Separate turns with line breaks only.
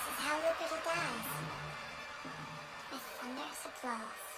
This is how Liberty dies. With thunderous applause.